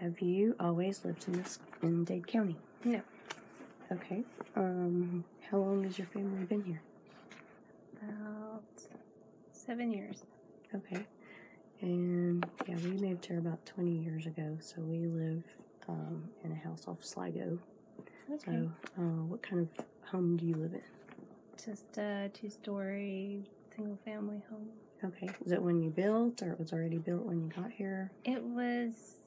Have you always lived in this in Dade County? No. Okay. Um, how long has your family been here? About seven years. Okay. And yeah, we moved here about 20 years ago, so we live um, in a house off Sligo. Okay. So, uh, what kind of home do you live in? Just a two story single family home. Okay. Is it when you built, or it was already built when you got here? It was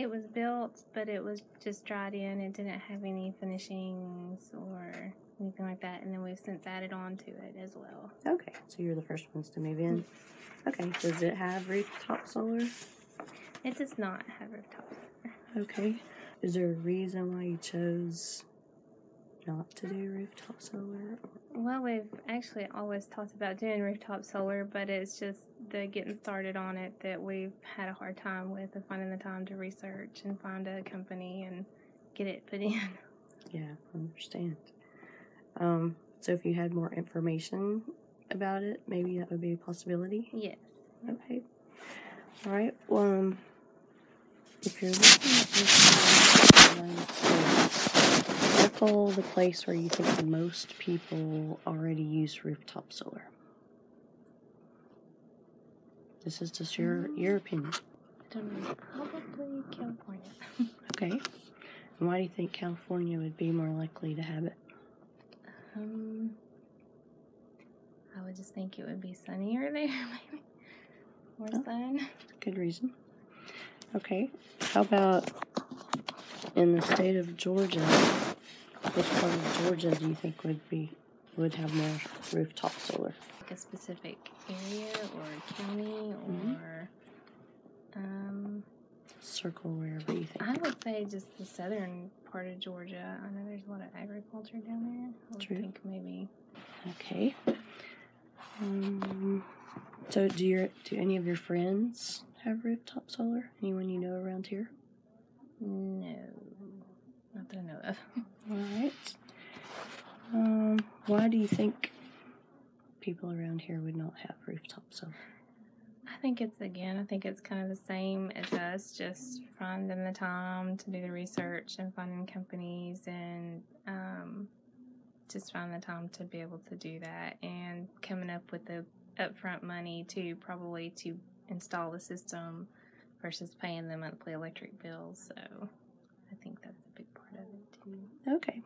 it was built, but it was just dried in. It didn't have any finishings or anything like that. And then we've since added on to it as well. Okay. So you're the first ones to move in. Mm-hmm. Okay. Does it have rooftop solar? It does not have rooftop solar. Okay. Is there a reason why you chose not to do rooftop solar? Well, we've actually always talked about doing rooftop solar, but it's just the getting started on it that we've had a hard time with and finding the time to research and find a company and get it put in. Yeah, I understand. Um, so if you had more information about it, maybe that would be a possibility. Yes. Okay. All right. Well, um, if you're looking at this circle the place where you think the most people already use rooftop solar. This is just your your opinion. I don't know. Probably California. Okay. And why do you think California would be more likely to have it? Um, I would just think it would be sunnier there, maybe. More Oh. sun. Good reason. Okay. How about in the state of Georgia? Which part of Georgia do you think would be would have more rooftop solar? Like a specific area or county Mhm. or. Um, Circle wherever you think. I would say just the southern part of Georgia. I know there's a lot of agriculture down there. I True. think maybe. Okay. Um, so do your do any of your friends have rooftop solar? Anyone you know around here? No. Not that I know of. All right. Um, why do you think people around here would not have rooftop solar? I think it's again, I think it's kind of the same as us, just finding the time to do the research and finding companies and um, just finding the time to be able to do that and coming up with the upfront money to probably to install the system versus paying the monthly electric bills. So I think that's a big part of it too. Okay.